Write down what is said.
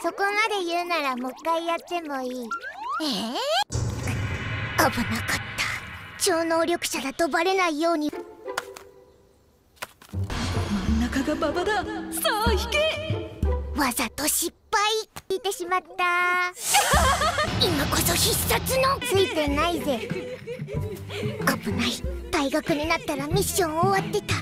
そこまで言うならもう一回やってもいい。ええ危なかった。超能力者だとバレないように。真ん中がババだ。さあ引け。わざと失敗。聞いてしまった。今こそ必殺の。ついてないぜ。危ない。退学になったらミッション終わってた。